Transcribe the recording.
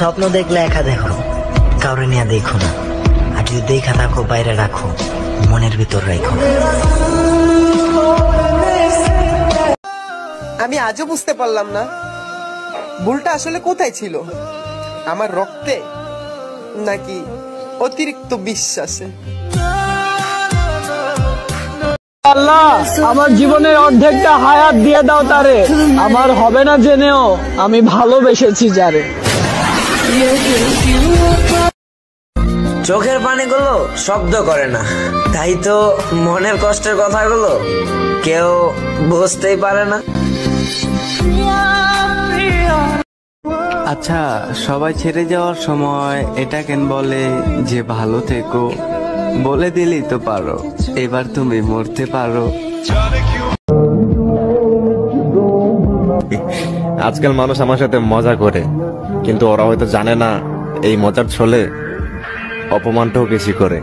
স্বপ্ন দেখলে একা দেখো। কাউরে নিয়ে দেখো না। আর যদি দেখা থাকো বাইরে রাখো। মনের ভিতর রাখো। আমি আজও বুঝতে পারলাম না ভুলটা আসলে কোথায় ছিল? আমার রক্তে নাকি অতিরিক্ত বিশ্বাসে? আল্লাহ আমার জীবনের অর্ধেকটা হায়াত দিয়ে দাও তারে। আমার হবে না জেনেও আমি ভালোবেসেছি যারে। চোখের পানিগুলো শব্দ করে না। তাই তো মনের কষ্টের কথাগুলো কেউ বুঝতেই পারে না। আচ্ছা সবাই ছেড়ে যাওয়ার সময় এটা কেন বলে যে ভালো থেকো? বলে দিলেই তো পারো। এবার তুমি মরতে পারো। আজকাল মানুষ আমার সাথে মজা করে, কিন্তু ওরা হয়তো জানে না এই মজার ছলে অপমানটাও বেশি করে।